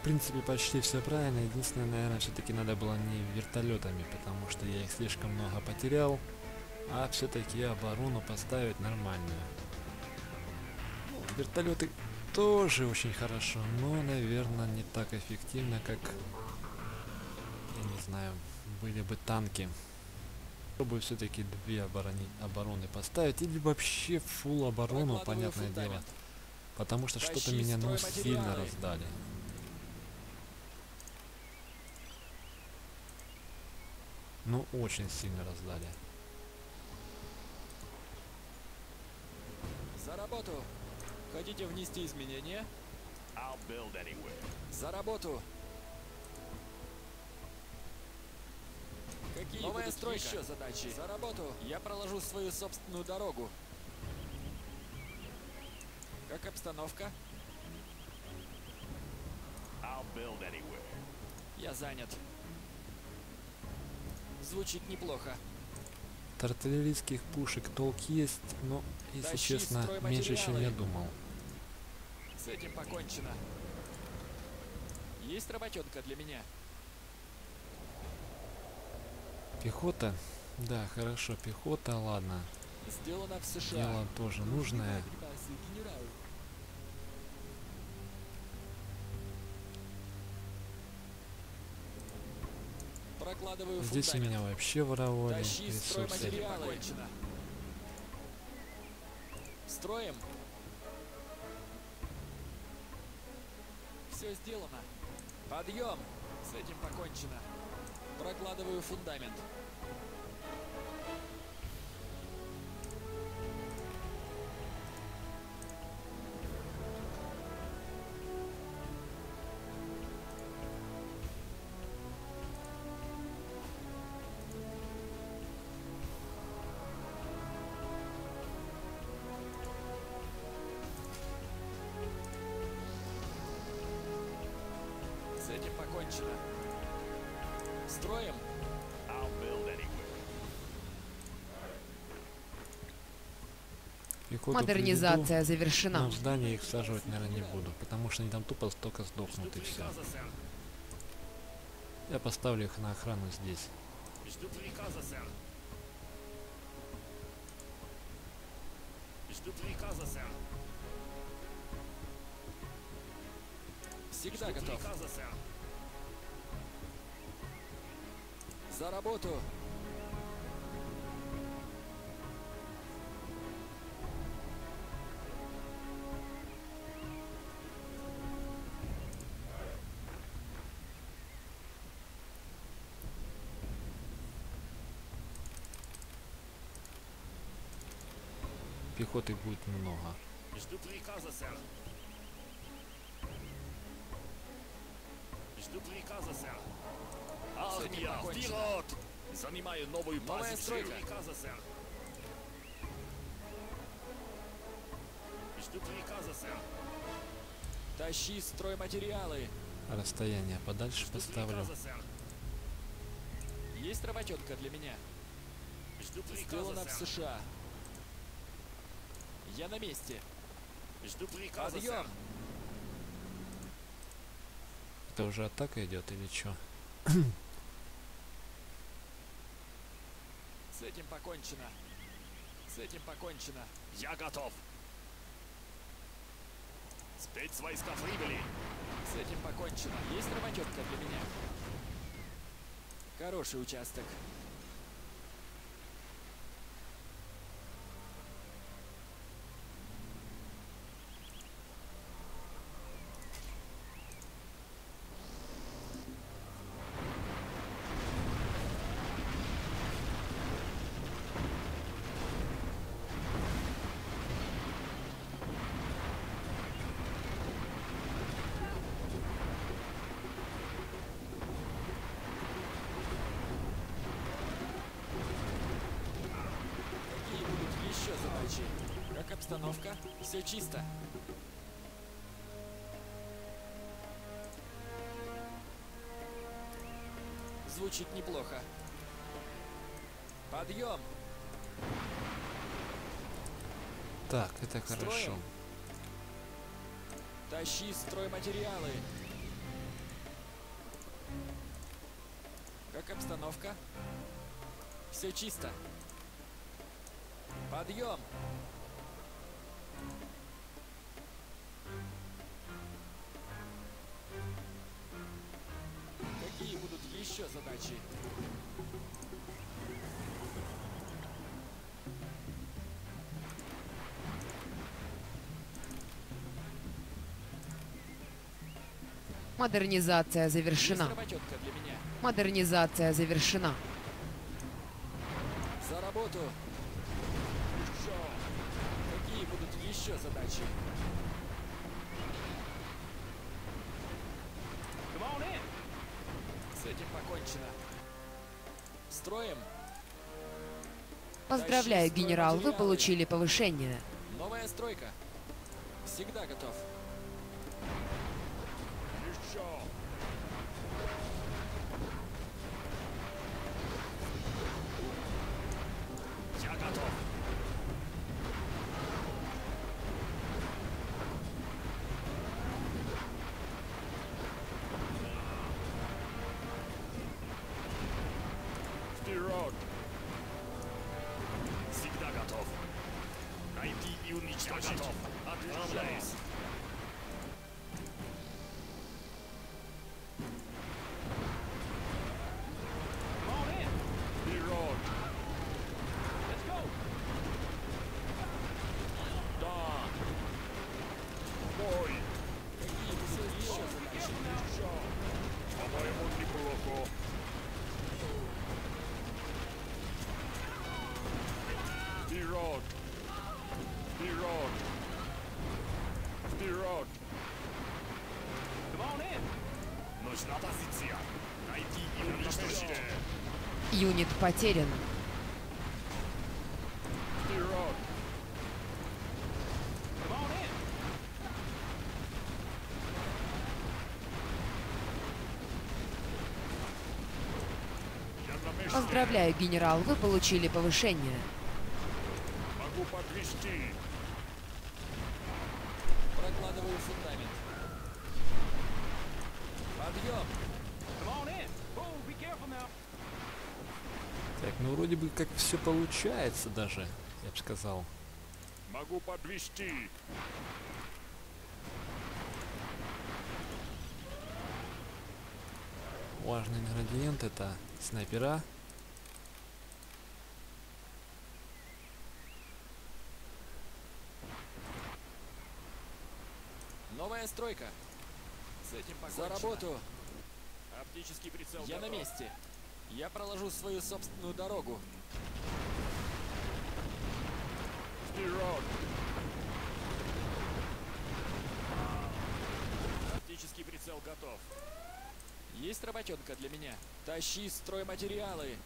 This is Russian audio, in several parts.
В принципе, почти все правильно. Единственное, наверное, все-таки надо было не вертолетами, потому что я их слишком много потерял. А все-таки оборону поставить нормальную. Вертолеты тоже очень хорошо, но, наверное, не так эффективно, как, я не знаю, были бы танки. Попробую все-таки две обороны, обороны поставить, или вообще фул оборону, понятное дело. Потому что что-то меня ну сильно раздали. Ну, очень сильно раздали. За работу! Хотите внести изменения? I'll build anywhere. За работу! Какие Новая стройка. еще задачи? За работу! Я проложу свою собственную дорогу. Как обстановка? I'll build anywhere. Я занят. Звучит неплохо. От артиллерийских пушек толк есть, но, если Тащи честно, меньше, чем я думал. С этим покончено. Есть работенка для меня? Пехота? Да, хорошо, пехота, ладно. Сделано в США. Дело тоже нужное. Здесь у меня вообще воровали Тащи ресурсы. Строим. Все сделано. Подъем. С этим покончено. Прокладываю фундамент. Покончено. Строим. Пехоту Модернизация приведу, завершена. но в здание их всаживать, наверное, не буду, потому что они там тупо столько сдохнут и все. Я поставлю их на охрану здесь. Жду приказа, сэр. Жду приказа, сэр. Всегда Жду готов. приказа, сэр. За работу. Пехоты будет много. Жду приказа, сэр. Жду приказа, сэр. Армия, вперед! Занимаю новую Новая позицию. стройка. приказа, сэр. Жду приказа, сэр. Тащи стройматериалы. Расстояние подальше Жду поставлю. приказа, сэр. Есть работенка для меня? Жду Сделано приказа, в сэр. США. Я на месте. Жду приказа, Подъем. сэр. Это уже атака идет или что? С этим покончено. С этим покончено. Я готов. Спецвойска прибыли. С этим покончено. Есть работенка для меня? Хороший участок. Обстановка? Все чисто. Звучит неплохо. Подъем! Так, это Строим. хорошо. Тащи стройматериалы. Как обстановка? Все чисто. Подъем! Задачи? Модернизация завершена. Модернизация завершена. За работу! Еще! Какие будут еще задачи? С этим покончено. Строим. Поздравляю, генерал, вы получили повышение. Новая стройка. Всегда готов. Потерян. Поздравляю, генерал, вы получили повышение. Могу подвести. Прокладываю фундамент. Подъем! Так, ну вроде бы как все получается даже, я бы сказал. Могу подвести. Важный ингредиент это снайпера. Новая стройка. С этим За работу! Оптический прицел Я на готов. месте. Я проложу свою собственную дорогу. Вперед! Оптический прицел готов. Есть работенка для меня. Тащи стройматериалы.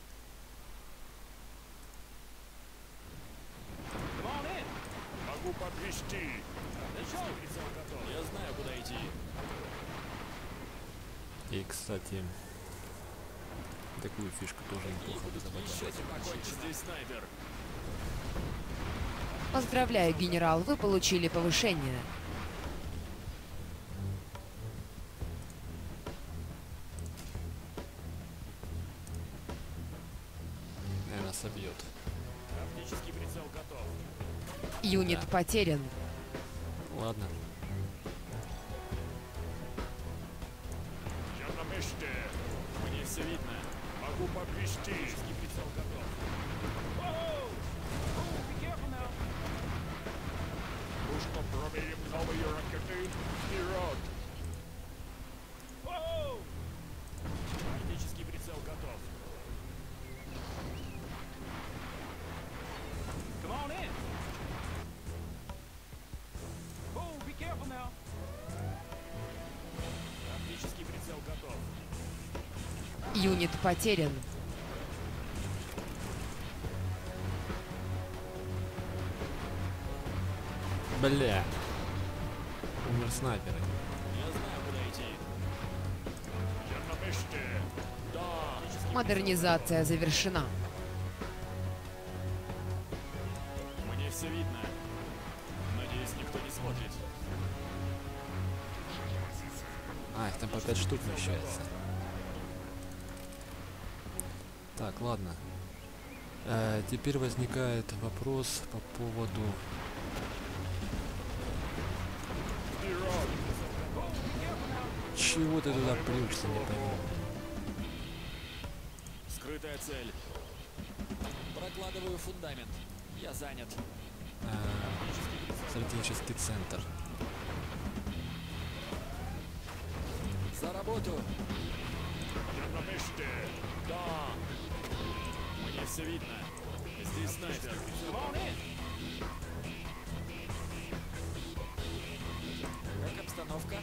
Могу подвести. Оптический прицел готов. Я знаю, куда идти. И, кстати, такую фишку тоже неплохо бы покончено? Здесь снайпер. Поздравляю, генерал, вы получили повышение. Наверное, собьет. Оптический прицел готов. Юнит Да. потерян. Ладно. Я на месте. Мне все видно. Могу подвести. Оптический прицел Юнит потерян. Бля. Умер снайпер. Я знаю, куда идти. Да. Модернизация завершена. Мне все видно. Надеюсь, никто не смотрит. А, их там по 5 штук вмещается. Так, ладно. Э, теперь возникает вопрос по поводу... Чего ты туда плюшься, не пойму. Скрытая цель. Прокладываю фундамент. Я занят. Э, стратегический центр. За работу. Я на месте. Да. Мне все видно. Здесь снайпер. Как обстановка?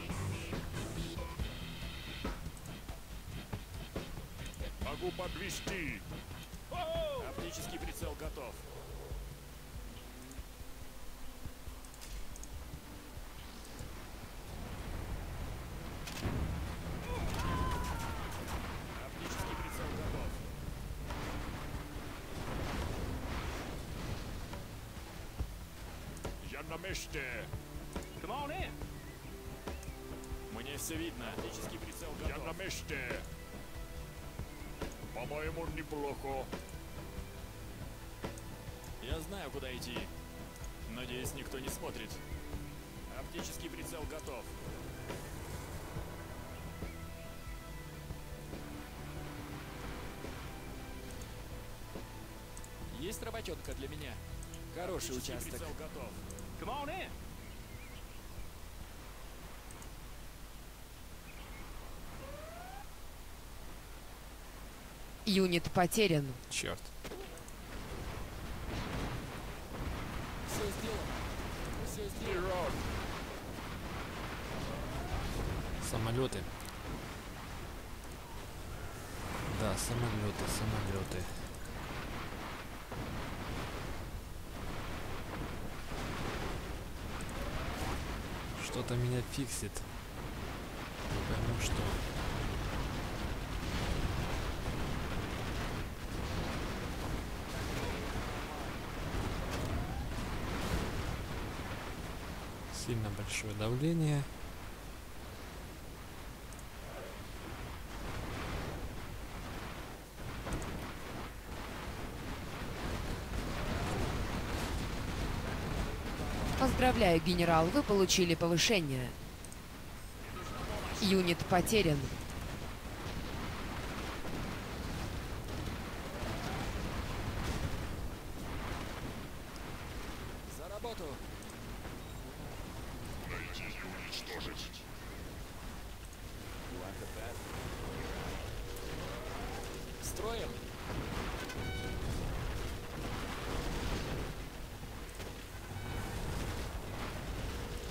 Могу подвести. Оптический прицел готов. Оптический прицел готов. Я на месте. Мне все видно. Оптический прицел Я готов. на месте. По-моему, неплохо. Я знаю, куда идти. Надеюсь, никто не смотрит. Оптический прицел готов. Есть работенка для меня? Хороший участок. Прицел готов. Юнит потерян. Черт. Все сделано. Все сделано. On. Самолеты. Да, самолеты, самолеты. Что-то меня фиксит. Не пойму что. Сильно большое давление. Поздравляю, генерал, вы получили повышение. Юнит потерян. За работу. Найти и уничтожить. Строим.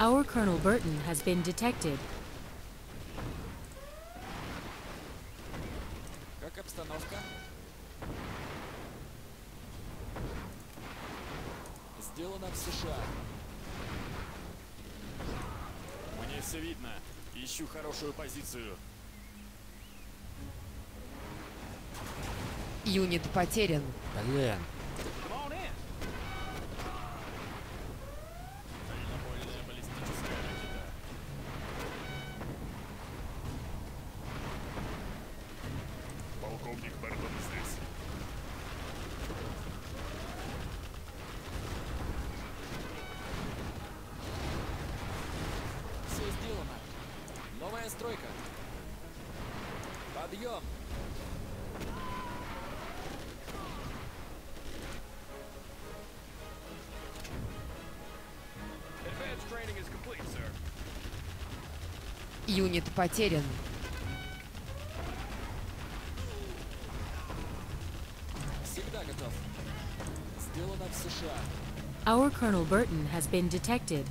Our Colonel Burton has been detected. Как обстановка? Сделано в США. Мне все видно. Ищу хорошую позицию. Юнит потерян. Блин. Потерян. Всегда готов. Сделано в США. Our Colonel Burton has been detected.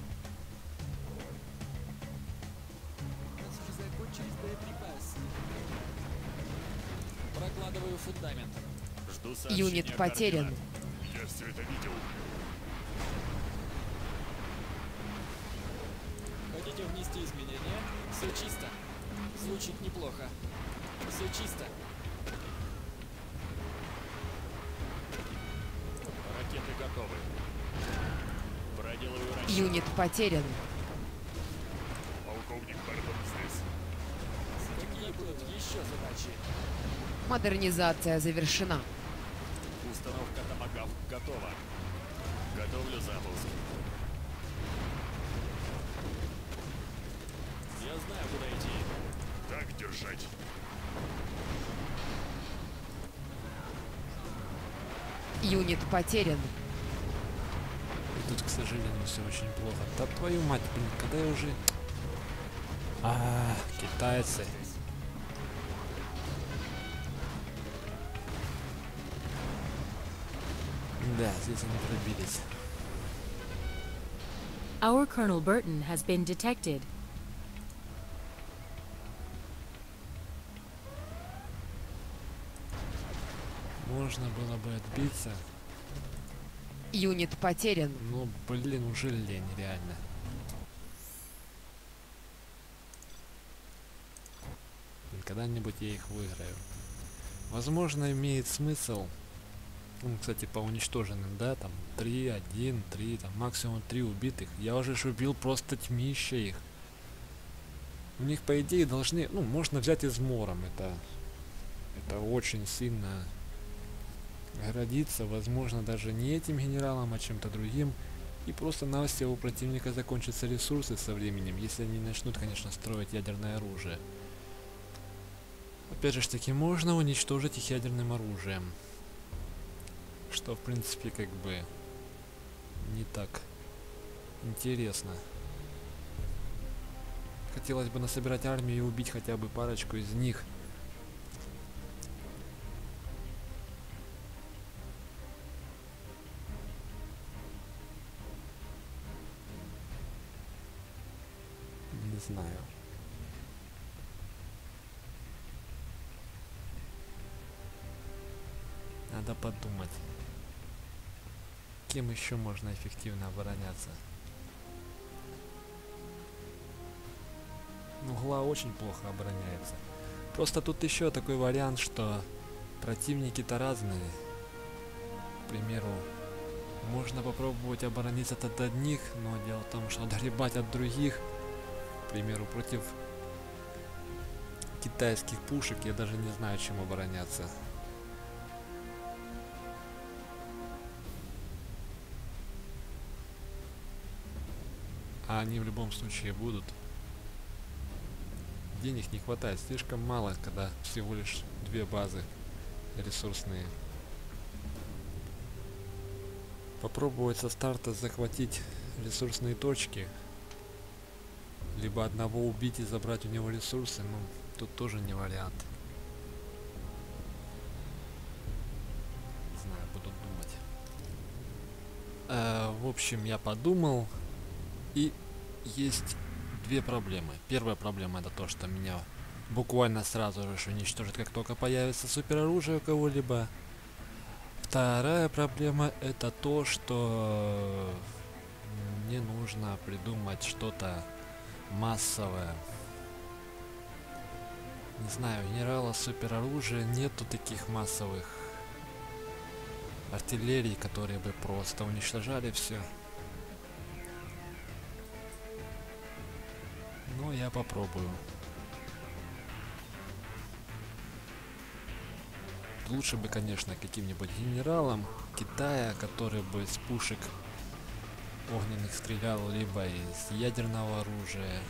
Юнит потерян. координат. Звучит неплохо. Все чисто. Ракеты готовы. Проделаю расчет. Юнит потерян. Полковник Бертон здесь. Какие будут еще задачи? Модернизация завершена. Установка томагавк готова. Готовлю запуск. Я знаю, куда идти. Так держать. Юнит потерян. И тут, к сожалению, все очень плохо. Да твою мать, блин, когда я уже... А, китайцы. Да, здесь они пробились. Our Colonel Burton has been detected. Можно было бы отбиться, Юнит потерян. но, блин, уже лень, реально. Когда-нибудь я их выиграю. Возможно, имеет смысл. Ну, кстати, по уничтоженным, да, там 3, 1, 3, там максимум 3 убитых. Я уже убил просто тьмища их. У них, по идее, должны, ну, можно взять измором. Это, это очень сильно гордиться, возможно, даже не этим генералом, а чем-то другим. И просто на у противника закончатся ресурсы со временем, если они начнут, конечно, строить ядерное оружие. Опять же таки, можно уничтожить их ядерным оружием. Что, в принципе, как бы не так интересно. Хотелось бы насобирать армию и убить хотя бы парочку из них. Знаю. Надо подумать. Кем еще можно эффективно обороняться? Угла очень плохо обороняется. Просто тут еще такой вариант, что противники-то разные. К примеру, можно попробовать оборониться от одних, но дело в том, что отгребать от других, примеру, против китайских пушек, я даже не знаю, чем обороняться. А они в любом случае будут. Денег не хватает, слишком мало, когда всего лишь две базы ресурсные. Попробовать со старта захватить ресурсные точки. Либо одного убить и забрать у него ресурсы, ну, тут тоже не вариант. Не знаю, буду думать. Э, в общем, я подумал, и есть две проблемы. Первая проблема это то, что меня буквально сразу же уничтожит, как только появится супероружие у кого-либо. Вторая проблема это то, что мне нужно придумать что-то массовое. Не знаю, генерала супероружия нету таких массовых артиллерий, которые бы просто уничтожали все. Ну, я попробую. Лучше бы, конечно, каким-нибудь генералом Китая, который бы с пушек огненных стрелял либо из ядерного оружия,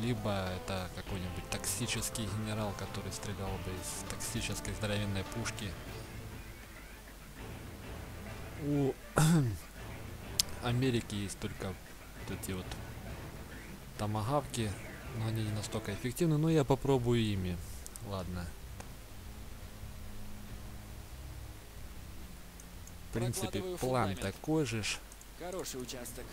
либо это какой-нибудь токсический генерал, который стрелял бы из токсической здоровенной пушки. У Америки есть только вот эти вот томагавки, но они не настолько эффективны, но я попробую ими. Ладно. В принципе, план такой же ж. Хороший участок.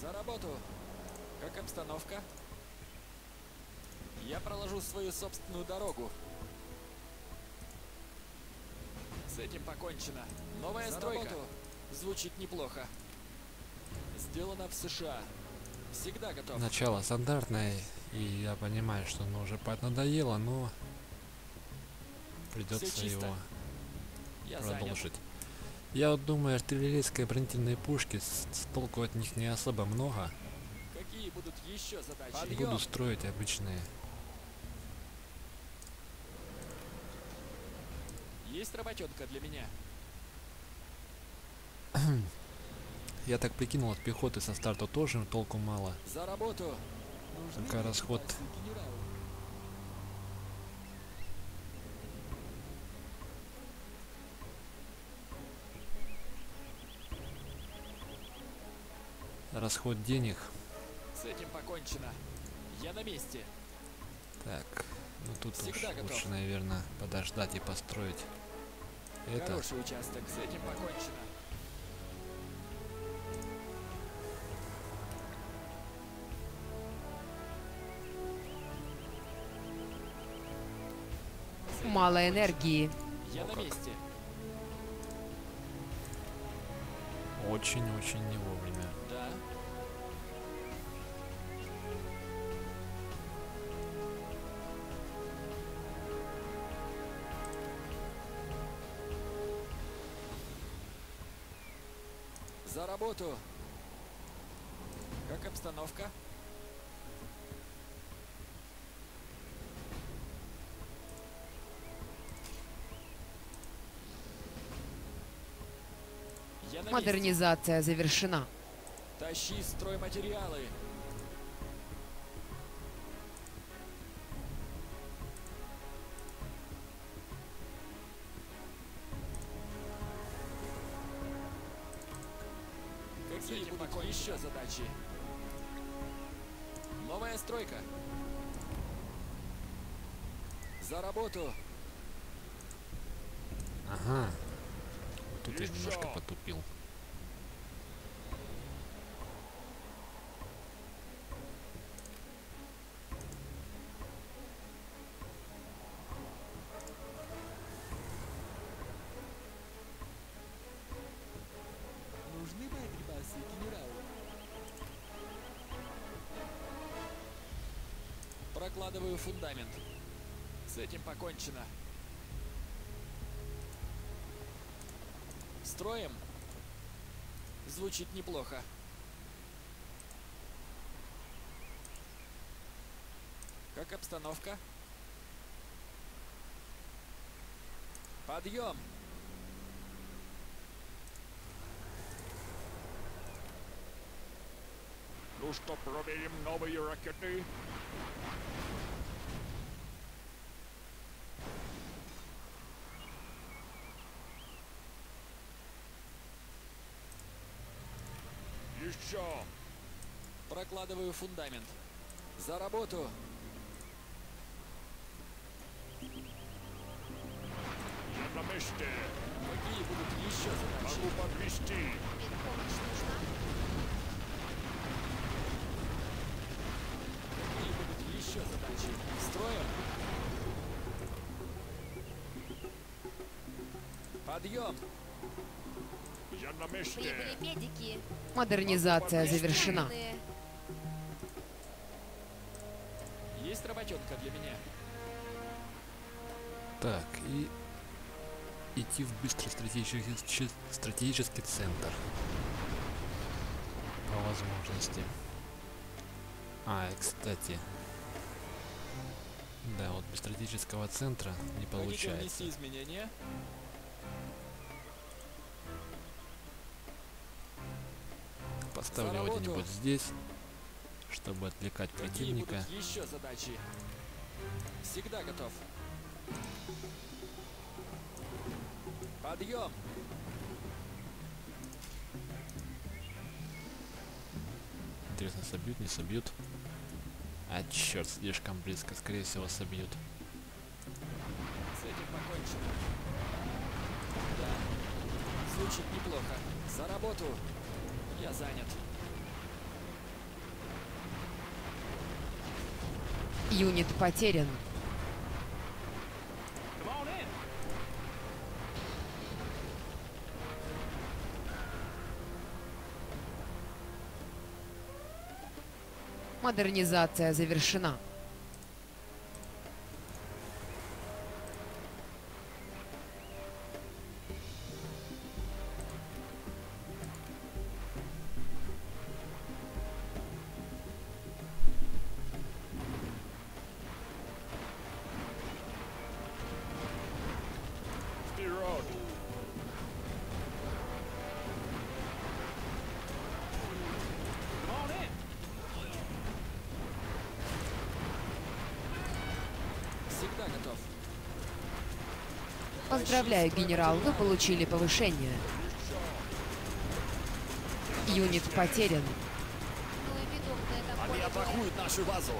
За работу. Как обстановка? Я проложу свою собственную дорогу. С этим покончено. Новая За стройка. работу. Звучит неплохо. Сделано в США. Всегда готов. Начало стандартное, и я понимаю, что оно уже поднадоело, но придется его Я занят. продолжить. Я вот думаю, артиллерийские бронетельные пушки, с, с толку от них не особо много. Какие будут еще задачи? И буду строить обычные. Есть работенка для меня? Я так прикинул, от пехоты со старта тоже толку мало. За работу! Пока расход расход денег. С этим покончено. Я на месте. Так, ну тут Всегда уж готов. лучше, наверное, подождать и построить. Это Хороший участок. С этим покончено. Мало энергии. Я на месте. очень-очень не вовремя. Да. За работу. Как обстановка? Модернизация завершена. Тащи стройматериалы. Какие будут еще задачи? Новая стройка. За работу. Ага. Вот тут я немножко потупил. Прокладываю фундамент. С этим покончено. Строим. Звучит неплохо. Как обстановка? Подъем! Ну что, проверим новые ракеты? Еще! Прокладываю фундамент. За работу! Я на месте! Какие будут еще задачи? Могу подвести! Какие будут еще задачи? Строим? Подъем! Модернизация завершена. Есть работенка для меня? Так, и идти в быстрый стратегический, стратегический центр. По возможности. А, и кстати. Да, вот без стратегического центра не получается. изменения? Поставлю его где-нибудь здесь, чтобы отвлекать Какие противника. еще задачи? Всегда готов. Подъем! Интересно, собьют, не собьют? А, черт, слишком близко, скорее всего, собьют. С этим покончено. Да. Звучит неплохо. За работу. Я занят. Юнит потерян. Модернизация завершена. Поздравляю, генерал, вы получили повышение. Юнит потерян. Они атакуют нашу базу.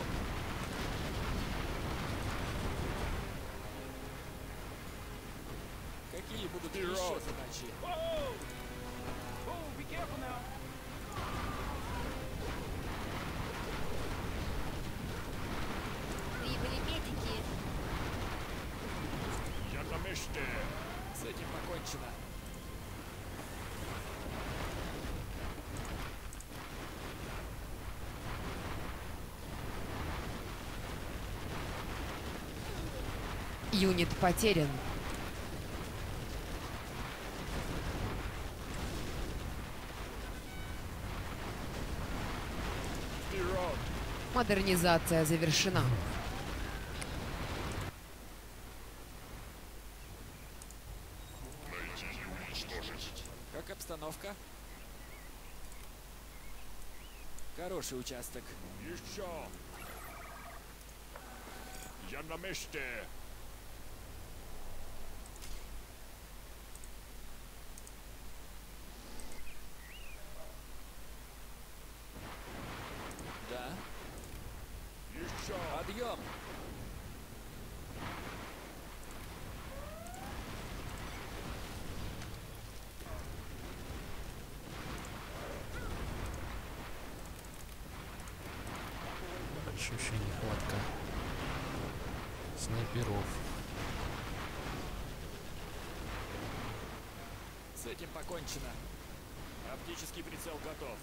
Юнит потерян. Модернизация завершена. Как обстановка? Хороший участок. Еще. Я на месте. Да. Еще. Подъем. Большущая нехватка снайперов. С этим покончено. Оптический прицел готов.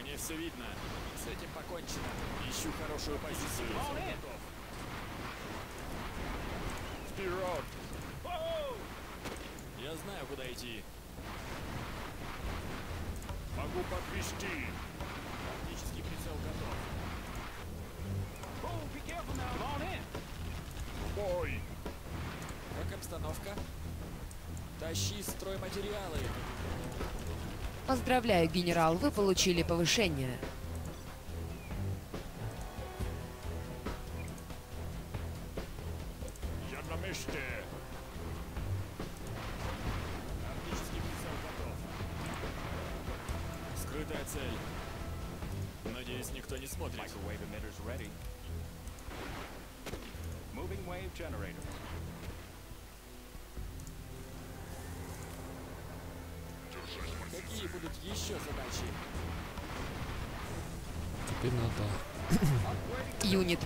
Мне все видно. С этим покончено. Ищу хорошую позицию. Вперед. Я знаю, куда идти. Могу подвести. Оптический прицел готов. Бой. Как обстановка? Тащи стройматериалы. Поздравляю, генерал, вы получили повышение.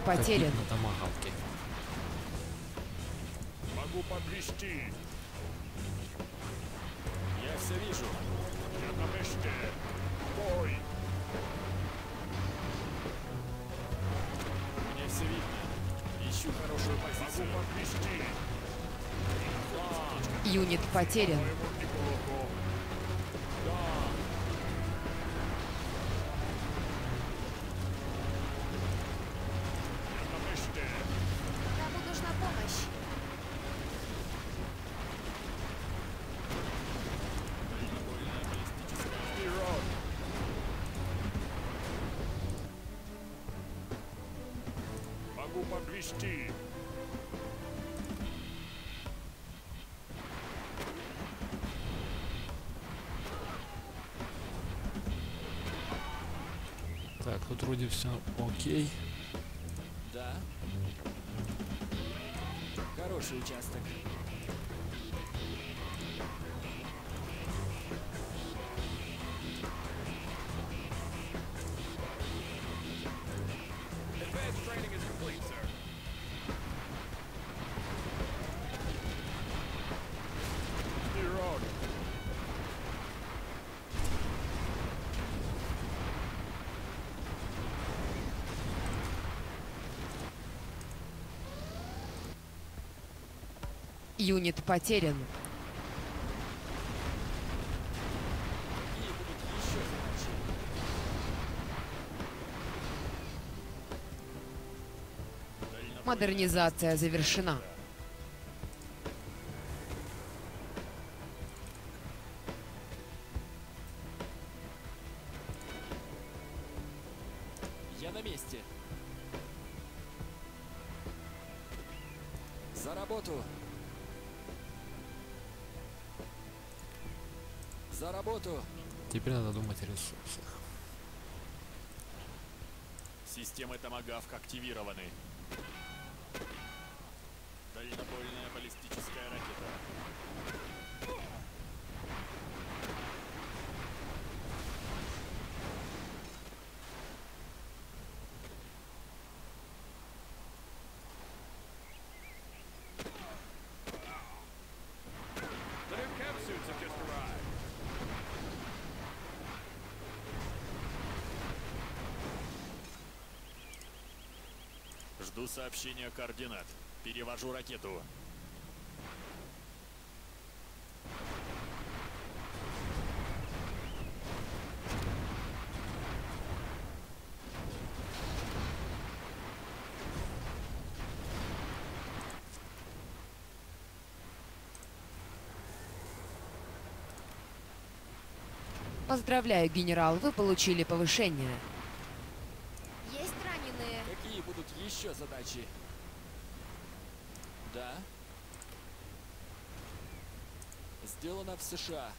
Потерян. на томагавке. Могу подвести. Я все вижу. Я на месте. Бой. Мне все видно. Ищу хорошую Могу позицию. подвести. Юнит потерян. По-моему, вроде все окей. Да. Хороший участок. Юнит потерян. Модернизация завершена. Теперь надо думать о ресурсах. Системы Томагавк активированы. Дальнобойная баллистическая ракета. Жду сообщения координат. Перевожу ракету. Поздравляю, генерал, вы получили повышение. Есть раненые. Какие будут еще задачи? Да? Сделано в США.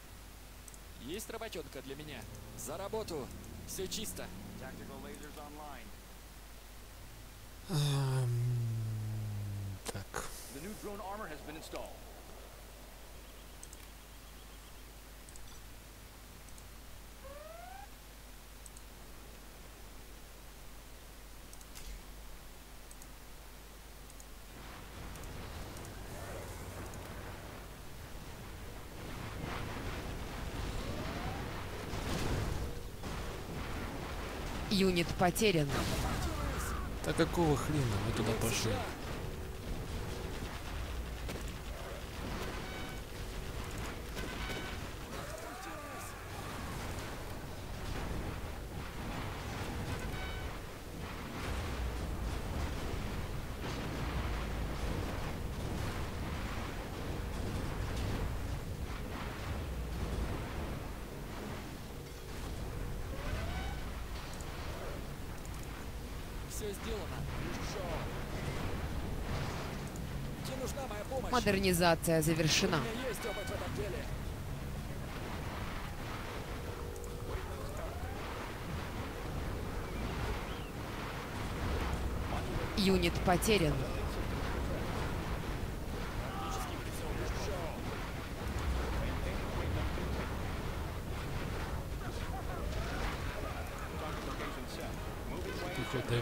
Есть работенка для меня? За работу. Все чисто. Tactical lasers online. Эм, Так. The new drone armor has been installed. Юнит потерян. Да какого хрена мы туда пошли? Все сделано. Тебе нужна моя помощь. Модернизация завершена. У меня есть опыт в этом деле. Юнит потерян.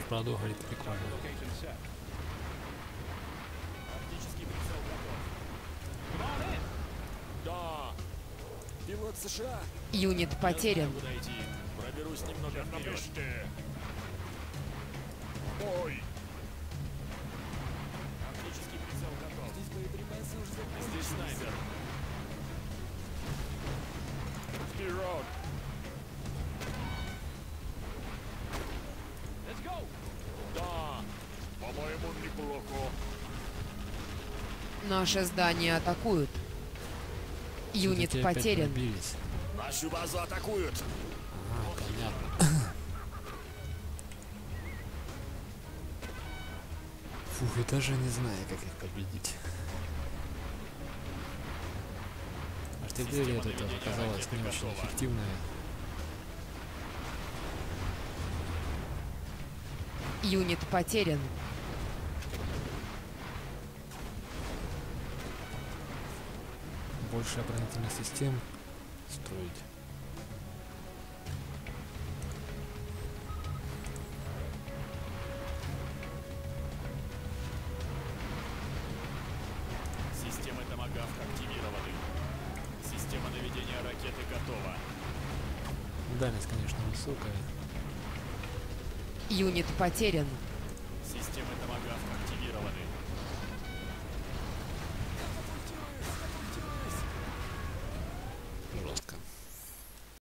Вправду говорит. Да. Пилот США. Юнит потерян. Проберусь немного вперед. Наше здание атакуют. Юнит потерян. Нашу базу атакуют. А, понятно. Фух, я даже не знаю, как их победить. Артиллерия тут оказалась не очень эффективная. Юнит потерян. Больше оборонительных систем строить. Системы Томагавк активированы. Система наведения ракеты готова. Дальность, конечно, высокая. Юнит потерян.